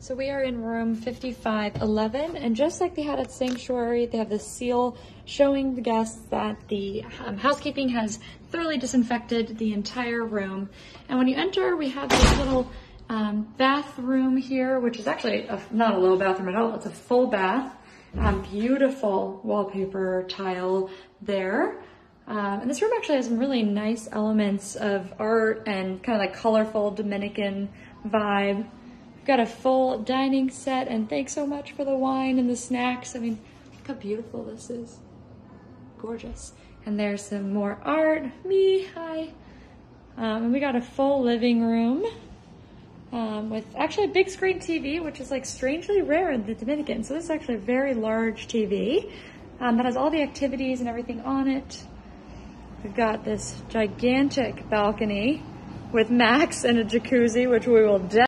So we are in room 5511, and just like they had at Sanctuary, they have the seal showing the guests that the um, housekeeping has thoroughly disinfected the entire room. And when you enter, we have this little um, bathroom here, which is actually a, not a little bathroom at all. It's a full bath. Um, beautiful wallpaper tile there. Um, and this room actually has some really nice elements of art and kind of like colorful Dominican vibe. Got a full dining set, and thanks so much for the wine and the snacks. I mean, look how beautiful this is. Gorgeous. And there's some more art. Me, hi. Um, and we got a full living room um, with actually a big screen TV, which is like strangely rare in the Dominican. So this is actually a very large TV um, that has all the activities and everything on it. We've got this gigantic balcony with Max and a jacuzzi, which we will definitely